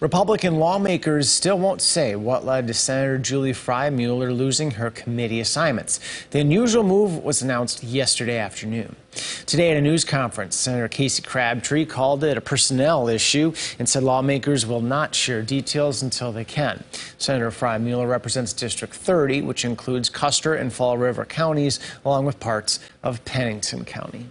Republican lawmakers still won't say what led to Senator Julie Frye-Mueller losing her committee assignments. The unusual move was announced yesterday afternoon. Today at a news conference, Senator Casey Crabtree called it a personnel issue and said lawmakers will not share details until they can. Senator Frye-Mueller represents District 30, which includes Custer and Fall River counties, along with parts of Pennington County.